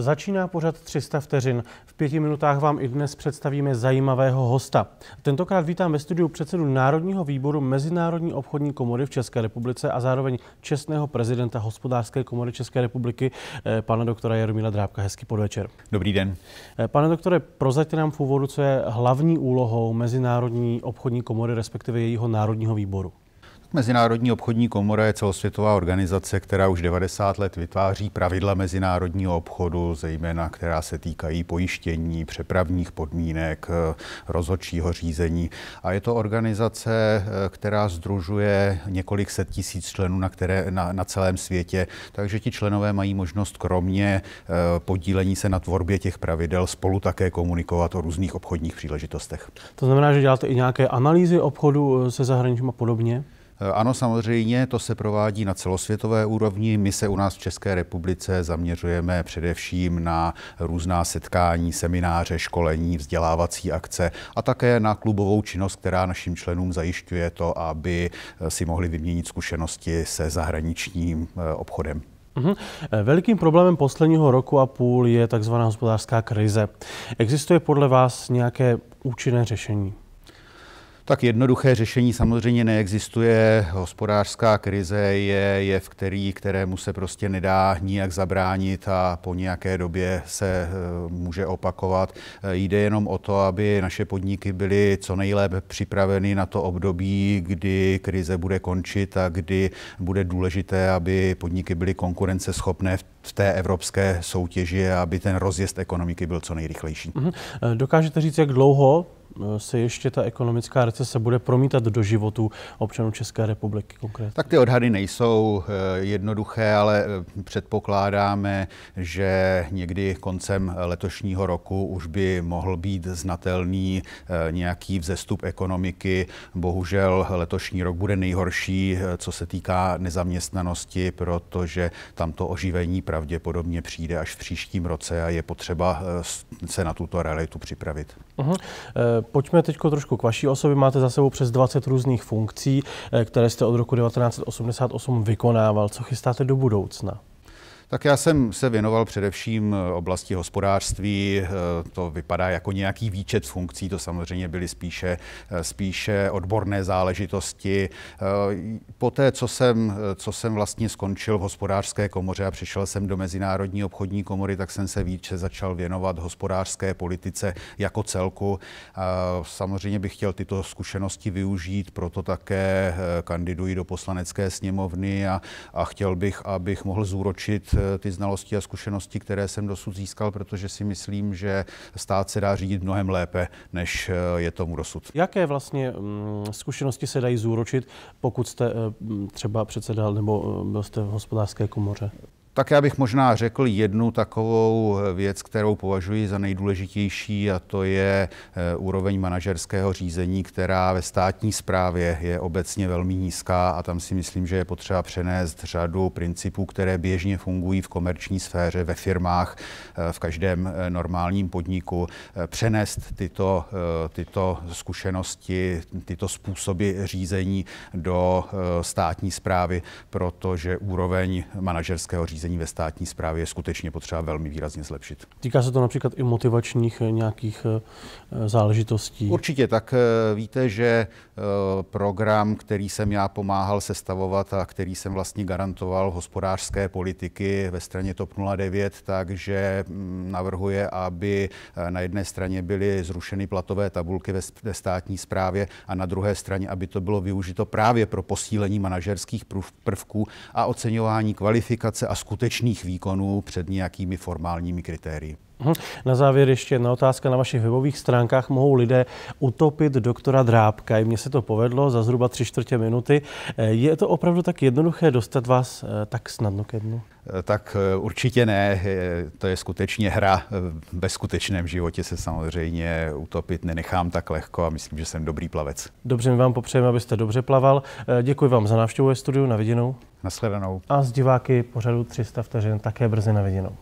Začíná pořad 300 vteřin. V pěti minutách vám i dnes představíme zajímavého hosta. Tentokrát vítám ve studiu předsedu Národního výboru Mezinárodní obchodní komory v České republice a zároveň čestného prezidenta Hospodářské komory České republiky, eh, pana doktora Jaromíla Drábka. Hezký podvečer. Dobrý den. Eh, pane doktore, prozaďte nám v úvodu, co je hlavní úlohou Mezinárodní obchodní komory, respektive jejího Národního výboru. Mezinárodní obchodní komora je celosvětová organizace, která už 90 let vytváří pravidla mezinárodního obchodu, zejména která se týkají pojištění, přepravních podmínek, rozhodčího řízení. A je to organizace, která združuje několik set tisíc členů na, které, na, na celém světě, takže ti členové mají možnost kromě eh, podílení se na tvorbě těch pravidel spolu také komunikovat o různých obchodních příležitostech. To znamená, že děláte i nějaké analýzy obchodu eh, se zahraničím a podobně? Eh, ano, samozřejmě, to se provádí na celosvětové úrovni. My se u nás v České republice zaměřujeme především na různá setkání, semináře, školení, vzdělávací akce a také na klubovou činnost, která našim členům zajišťuje to, aby eh, si mohli vyměnit zkušenosti se zahraničním eh, obchodem. Mhm. Velikým problémem posledního roku a půl je takzvaná hospodářská krize. Existuje podle vás nějaké účinné řešení? Tak jednoduché řešení samozřejmě neexistuje. Hospodářská krize je jev, který, kterému se prostě nedá nijak zabránit a po nějaké době se eh, může opakovat. Eh, jde jenom o to, aby naše podniky byly co nejlépe připraveny na to období, kdy krize bude končit a kdy bude důležité, aby podniky byly konkurenceschopné v té evropské soutěži aby ten rozjezd ekonomiky byl co nejrychlejší. Mhm. Dokážete říct, jak dlouho se ještě ta ekonomická recese bude promítat do životu občanů České republiky konkrétně? Tak ty odhady nejsou eh, jednoduché, ale eh, předpokládáme, že někdy koncem letošního roku už by mohl být znatelný eh, nějaký vzestup ekonomiky. Bohužel letošní rok bude nejhorší, co se týká nezaměstnanosti, protože tamto oživení pravděpodobně přijde až v příštím roce a je potřeba se na tuto realitu připravit. Uh-huh. Pojďme teď trošku k vaší osobě. Máte za sebou přes 20 různých funkcí, eh, které jste od roku 1988 vykonával. Co chystáte do budoucna? Tak já jsem se věnoval především eh, oblasti hospodářství. Eh, to vypadá jako nějaký výčet funkcí, to samozřejmě byly spíše, eh, spíše odborné záležitosti. Poté, co jsem, co jsem vlastně skončil v hospodářské komoře a přišel jsem do Mezinárodní obchodní komory, tak jsem se více začal věnovat hospodářské politice jako celku. Samozřejmě bych chtěl tyto zkušenosti využít, proto také kandiduji do poslanecké sněmovny a, a chtěl bych, abych mohl zúročit ty znalosti a zkušenosti, které jsem dosud získal, protože si myslím, že stát se dá řídit mnohem lépe, než eh, je tomu dosud. Jaké vlastně mm, zkušenosti se dají zúročit, pokud jste eh, třeba předsedal nebo byl jste v hospodářské komoře? Tak já bych možná řekl jednu takovou věc, kterou považuji za nejdůležitější, a to je eh, úroveň manažerského řízení, která ve státní správě je obecně velmi nízká a tam si myslím, že je potřeba přenést řadu principů, které běžně fungují v komerční sféře, ve firmách, eh, v každém eh, normálním podniku, přenést tyto, tyto zkušenosti, tyto způsoby řízení do státní správy, protože úroveň manažerského řízení řízení ve státní správě je skutečně potřeba velmi výrazně zlepšit. Týká se to například i motivačních eh, nějakých eh, záležitostí? Určitě, tak eh, víte, že program, který jsem já pomáhal sestavovat a který jsem vlastně garantoval hospodářské politiky ve straně TOP 09, takže mm, navrhuje, aby na jedné straně byly zrušeny platové tabulky ve státní správě a na druhé straně, aby to bylo využito právě pro posílení manažerských prvků a oceňování kvalifikace a skutečnosti skutečných výkonů před nějakými formálními kritérii. Mhm. Na závěr ještě jedna otázka. Na vašich webových stránkách mohou lidé utopit doktora Drábka. I mně se to povedlo za zhruba tři čtvrtě minuty. Je to opravdu tak jednoduché dostat vás eh, tak snadno ke dnu? Eh, tak eh, určitě ne. To je skutečně hra. Ve skutečném životě se samozřejmě utopit nenechám tak lehko a myslím, že jsem dobrý plavec. Dobře, my vám popřejeme, abyste dobře plaval. Děkuji vám za návštěvu ve studiu. Na viděnou. Nashledanou. A z diváky pořadu 300 vteřin také brzy na viděnou.